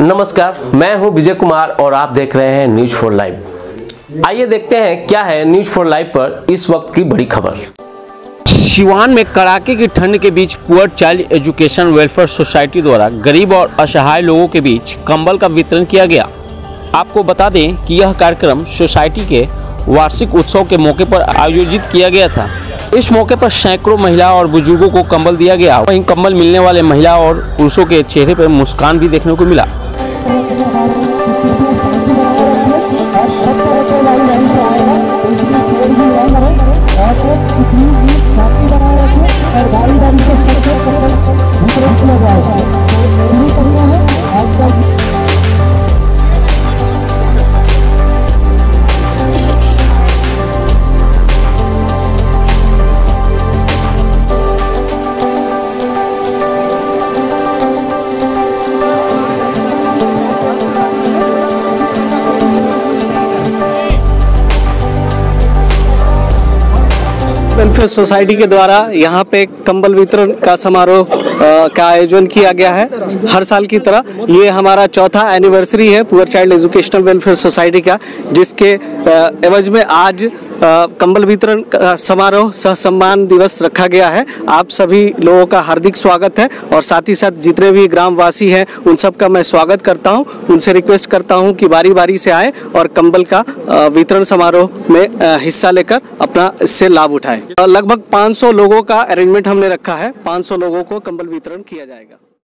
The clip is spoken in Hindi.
नमस्कार, मैं हूँ विजय कुमार और आप देख रहे हैं न्यूज़ फॉर लाइव। आइए देखते हैं क्या है न्यूज़ फॉर लाइव पर इस वक्त की बड़ी खबर। सिवान में कड़ाके की ठंड के बीच poor child education welfare society द्वारा गरीब और असहाय लोगों के बीच कंबल का वितरण किया गया। आपको बता दें कि यह कार्यक्रम सोसाइटी के वार्षिक उत्सव के मौके पर आयोजित किया गया था। इस मौके पर सैकड़ों महिला और बुज़ुर्गों को कंबल दिया गया। वहीं कंबल मिलने वाले महिला और पुरुषों के चेहरे पर मुस्कान भी देखने को मिला। जाएगा तो करना है। आज का वेलफेयर सोसाइटी के द्वारा यहाँ पे कंबल वितरण का समारोह का आयोजन किया गया है हर साल की तरह। ये हमारा चौथा एनिवर्सरी है poor child educational welfare society का, जिसके एवज में आज कंबल वितरण समारोह सह सम्मान दिवस रखा गया है। आप सभी लोगों का हार्दिक स्वागत है और साथ ही साथ जितने भी ग्रामवासी हैं, उन सब का मैं स्वागत करता हूँ। उनसे रिक्वेस्ट करता हूँ कि बारी बारी से आए और कंबल का वितरण समारोह में हिस्सा लेकर अपना इससे लाभ उठाएँ। लगभग 500 लोगों का अरेंजमेंट हमने रखा है। 500 लोगों को कंबल वितरण किया जाएगा।